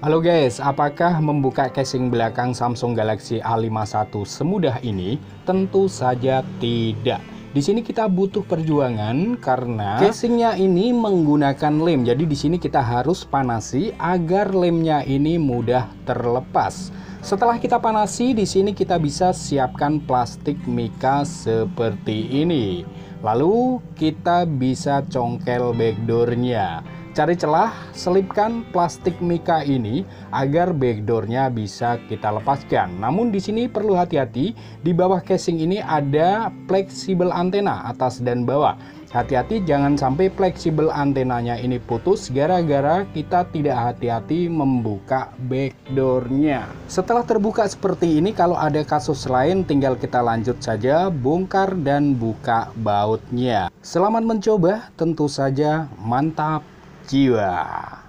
Halo guys, apakah membuka casing belakang Samsung Galaxy A51 semudah ini? Tentu saja tidak. Di sini kita butuh perjuangan karena casingnya ini menggunakan lem. Jadi di sini kita harus panasi agar lemnya ini mudah terlepas. Setelah kita panasi, di sini kita bisa siapkan plastik mika seperti ini. Lalu kita bisa congkel backdoornya. Cari celah, selipkan plastik mika ini agar backdoornya bisa kita lepaskan. Namun di sini perlu hati-hati, di bawah casing ini ada fleksibel antena atas dan bawah. Hati-hati jangan sampai fleksibel antenanya ini putus gara-gara kita tidak hati-hati membuka backdoornya. Setelah terbuka seperti ini, kalau ada kasus lain tinggal kita lanjut saja bongkar dan buka bautnya. Selamat mencoba, tentu saja mantap jiwa.